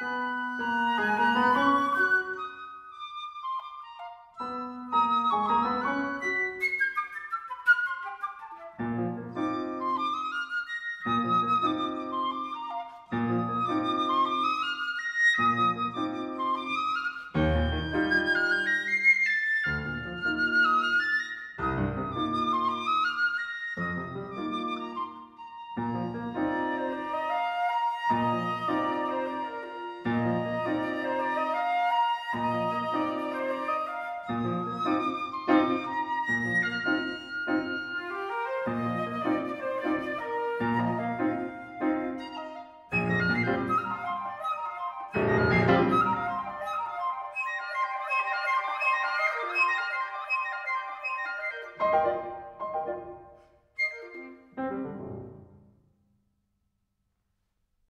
Bye.